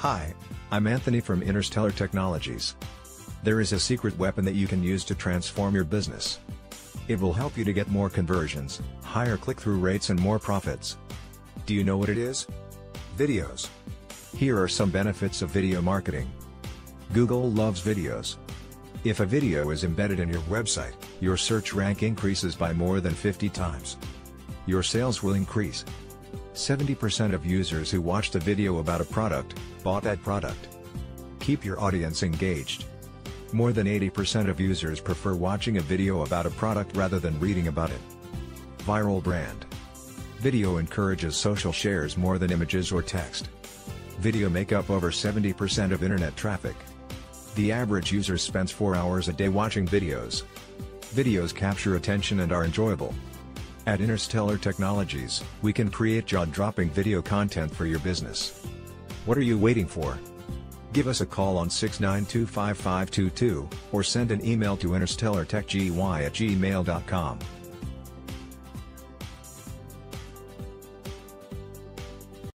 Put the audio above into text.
Hi, I'm Anthony from Interstellar Technologies. There is a secret weapon that you can use to transform your business. It will help you to get more conversions, higher click-through rates and more profits. Do you know what it is? Videos. Here are some benefits of video marketing. Google loves videos. If a video is embedded in your website, your search rank increases by more than 50 times. Your sales will increase. 70% of users who watched a video about a product, bought that product. Keep your audience engaged. More than 80% of users prefer watching a video about a product rather than reading about it. Viral brand. Video encourages social shares more than images or text. Video make up over 70% of internet traffic. The average user spends 4 hours a day watching videos. Videos capture attention and are enjoyable. At Interstellar Technologies, we can create jaw-dropping video content for your business. What are you waiting for? Give us a call on 6925522, or send an email to interstellartechgy at gmail.com.